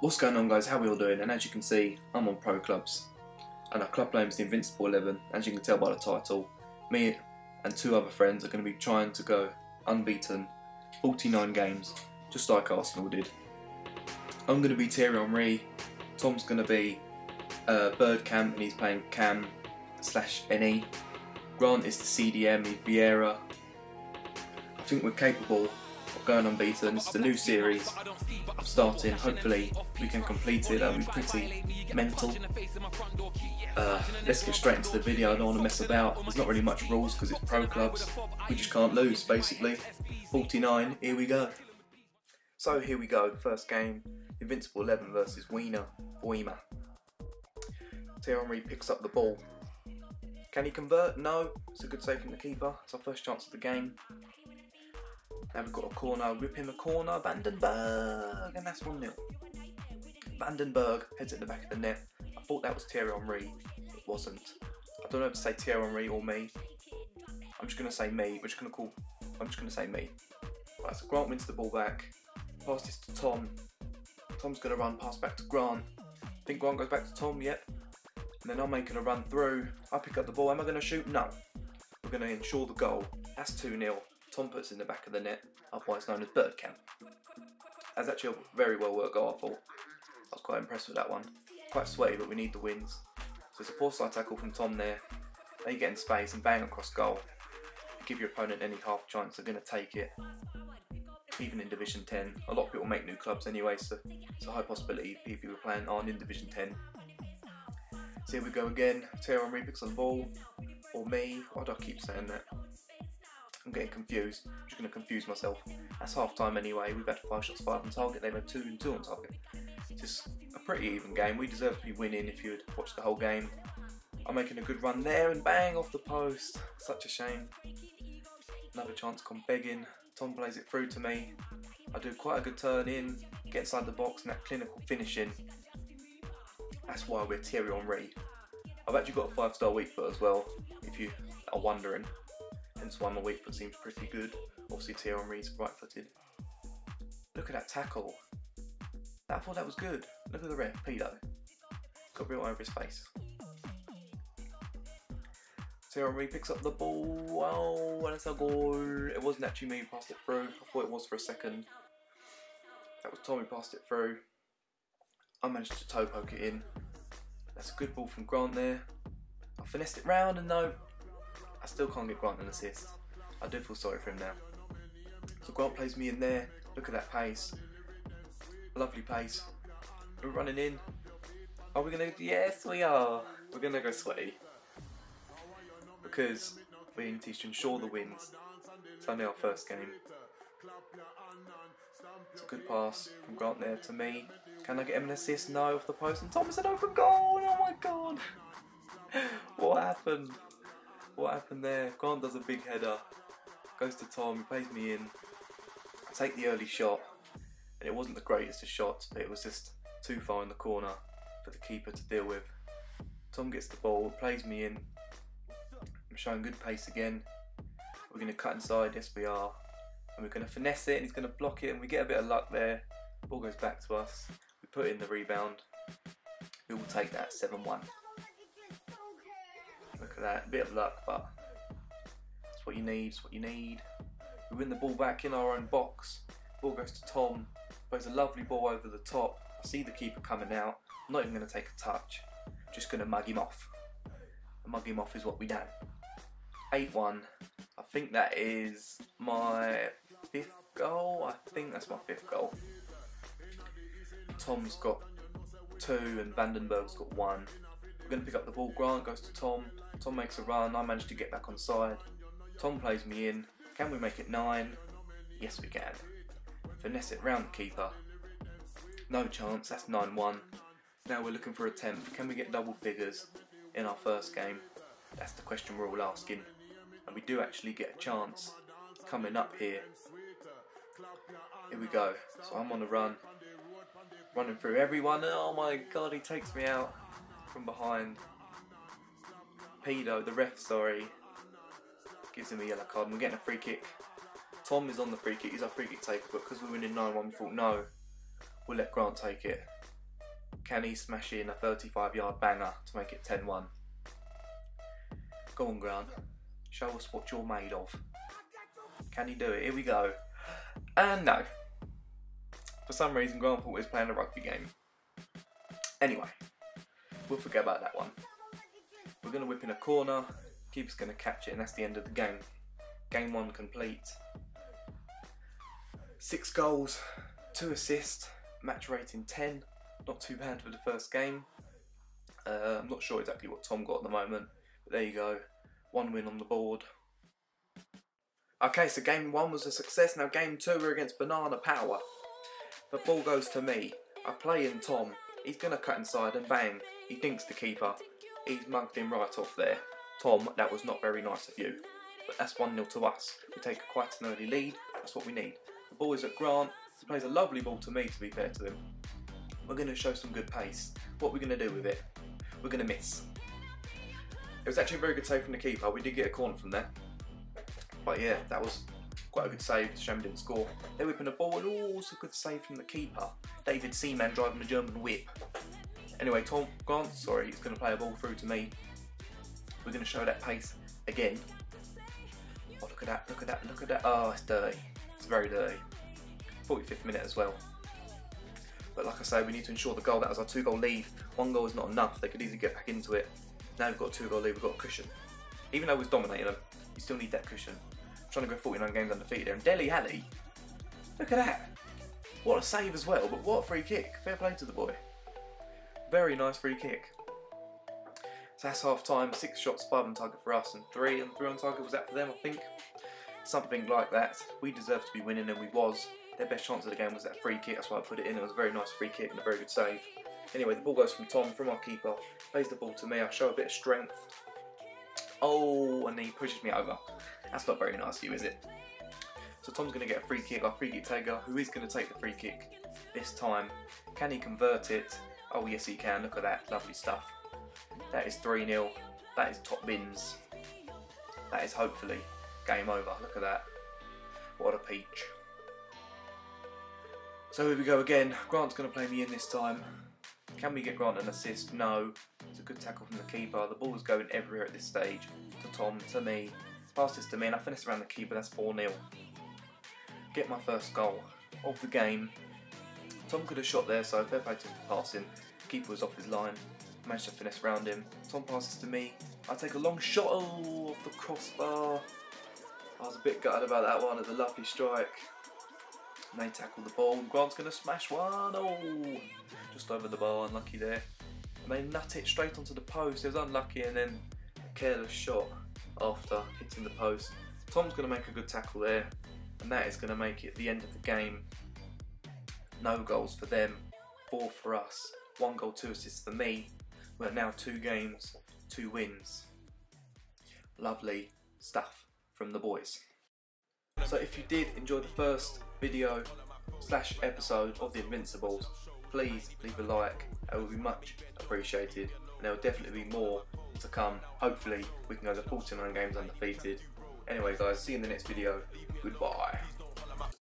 What's going on guys, how are we all doing? And as you can see, I'm on Pro Clubs. And our club name is the Invincible 11. As you can tell by the title, me and two other friends are going to be trying to go unbeaten 49 games, just like Arsenal did. I'm going to be Thierry Henry, Tom's going to be uh, Bergkamp and he's playing Cam slash NE. Grant is the CDM, he's Vieira. I think we're capable going unbeaten. It's the new series. I'm starting. Hopefully we can complete it. That'll be pretty mental. Uh, let's get straight into the video. I don't want to mess about. There's not really much rules because it's pro clubs. We just can't lose basically. 49. Here we go. So here we go. First game. Invincible 11 versus Wiener. Boima. Thierry picks up the ball. Can he convert? No. It's a good save from the keeper. It's our first chance of the game. Now we've got a corner, rip in the corner, Vandenberg, and that's 1 0. Vandenberg heads at the back of the net. I thought that was Thierry Henry. It wasn't. I don't know if to say Thierry Henry or me. I'm just going to say me. We're just going to call. I'm just going to say me. Right, so Grant wins the ball back. Pass this to Tom. Tom's going to run, pass back to Grant. I think Grant goes back to Tom, yep. And then I'm making a run through. I pick up the ball. Am I going to shoot? No. We're going to ensure the goal. That's 2 0. Tom puts in the back of the net, otherwise known as Bergkamp. That's actually a very well worked goal, I thought. I was quite impressed with that one. Quite sweaty, but we need the wins. So it's a poor side tackle from Tom there. They get in space and bang across goal. Give your opponent any half chance, they're going to take it. Even in Division 10. A lot of people make new clubs anyway, so it's a high possibility if you were playing on in Division 10. So here we go again. Thierry Henry picks on the ball. Or me. Why do I keep saying that? I'm getting confused. I'm just going to confuse myself. That's half time anyway. We've had five shots, five on target. They've had two and two on target. Just a pretty even game. We deserve to be winning if you had watched the whole game. I'm making a good run there and bang off the post. Such a shame. Another chance come begging. Tom plays it through to me. I do quite a good turn in, get inside the box and that clinical finishing. That's why we're Thierry Henry. I've actually got a five star week foot as well, if you are wondering. Hence why my weak foot seems pretty good. Obviously Thierry Henry's right footed. Look at that tackle. I thought that was good. Look at the ref, Pedo. Got real over his face. Thierry Henry picks up the ball. Oh, and it's a goal. It wasn't actually me who passed it through. I thought it was for a second. That was Tommy passed it through. I managed to toe poke it in. That's a good ball from Grant there. I finessed it round and no, still can't get Grant an assist. I do feel sorry for him now. So Grant plays me in there. Look at that pace. Lovely pace. We're running in. Are we gonna? Yes, we are. We're gonna go sweaty because we need to ensure the wins. It's only our first game. It's a good pass from Grant there to me. Can I get him an assist? No, off the post. And Thomas an open goal. Oh my god! what happened? What happened there? Grant does a big header. Goes to Tom. Plays me in. I take the early shot, and it wasn't the greatest of shots, but it was just too far in the corner for the keeper to deal with. Tom gets the ball, plays me in. I'm showing good pace again. We're going to cut inside, yes we are. And we're going to finesse it and he's going to block it and we get a bit of luck there. Ball goes back to us. We put in the rebound. We will take that 7-1. Look at that, a bit of luck but that's what you need, it's what you need. We win the ball back in our own box. Ball goes to Tom. Plays a lovely ball over the top. I see the keeper coming out. I'm not even going to take a touch. Just going to mug him off. And mug him off is what we do. 8-1. I think that is my fifth goal. I think that's my fifth goal. Tom's got two and Vandenberg's got one. We're going to pick up the ball. Grant goes to Tom. Tom makes a run. I manage to get back on side. Tom plays me in. Can we make it nine? Yes, we can. Finesse it round the keeper. No chance. That's 9-1. Now we're looking for a 10th. Can we get double figures in our first game? That's the question we're all asking. And we do actually get a chance coming up here. Here we go. So I'm on the run. Running through everyone. Oh my god, he takes me out from behind. Pedo, the ref, sorry, gives him a yellow card and we're getting a free kick. Tom is on the free kick, he's our free kick taker, but because we're winning 9-1, we thought no, We'll let Grant take it. Can he smash in a 35 yard banger to make it 10 1? Go on, Grant. Show us what you're made of. Can he do it? Here we go. And no. For some reason, Grant thought he was playing a rugby game. Anyway, we'll forget about that one. We're going to whip in a corner. Keeper's going to catch it, and that's the end of the game. Game one complete. Six goals, two assists, match rating 10. Not too bad for the first game. Uh, I'm not sure exactly what Tom got at the moment, but there you go. One win on the board. Okay, so game one was a success. Now game two, we're against Banana Power. The ball goes to me. I play in Tom. He's going to cut inside and bang. He dinks the keeper. He's mugged him right off there. Tom, that was not very nice of you. But that's 1 0 to us. We take quite an early lead. That's what we need. The ball is at Grant. He plays a lovely ball to me, to be fair to him. We're going to show some good pace. What we're we going to do with it? We're going to miss. It was actually a very good save from the keeper. We did get a corner from there. But yeah, that was quite a good save. Shame didn't score. They're whipping the ball. And also good save from the keeper. David Seaman driving the German whip. Anyway, Tom Grant, sorry, he's going to play a ball through to me. We're going to show that pace again. Oh, look at that, look at that, look at that. Oh, it's dirty. It's very dirty. 45th minute as well. But like I say, we need to ensure the goal. That was our two goal lead. One goal is not enough. They could easily get back into it. Now we've got a two goal lead, we've got a cushion. Even though we've dominated them, you still need that cushion. I'm trying to go 49 games undefeated there. And Dele Alli, look at that. What a save as well, but what a free kick. Fair play to the boy. Very nice free kick. So that's half time. Six shots, five on target for us, and three and three on target was that for them, I think. Something like that. We deserved to be winning, and we was. Their best chance of the game was that free kick, that's why I put it in. It was a very nice free kick and a very good save. Anyway, the ball goes from Tom, from our keeper, plays the ball to me. I show a bit of strength. Oh, and he pushes me over. That's not very nice of you, is it? So Tom's going to get a free kick, our free kick taker, who is going to take the free kick this time. Can he convert it? Oh yes he can, look at that, lovely stuff. That is 3-0, that is top bins. That is hopefully game over, look at that. What a peach. So here we go again. Grant's going to play me in this time. Can we get Grant an assist? No. It's a good tackle from the keeper. The ball is going everywhere at this stage. To Tom, to me. Pass this to me and I finish around the keeper. That's 4-0. Get my first goal of the game. Tom could have shot there, so fair play to for passing. Keeper was off his line. Managed to finish round him. Tom passes to me. I take a long shot oh, off the crossbar. I was a bit gutted about that one. It's a lovely strike. And they tackle the ball. Grant's going to smash one. Oh, just over the bar. Unlucky there. And they nut it straight onto the post. It was unlucky and then a careless shot after hitting the post. Tom's going to make a good tackle there. And that is going to make it the end of the game. No goals for them. Four for us. One goal, two assists for me. We're now two games, two wins. Lovely stuff from the boys. So if you did enjoy the first video slash episode of the Invincibles, please leave a like. It would be much appreciated. And there will definitely be more to come. Hopefully we can go to 49 games undefeated. Anyway guys, see you in the next video. Goodbye.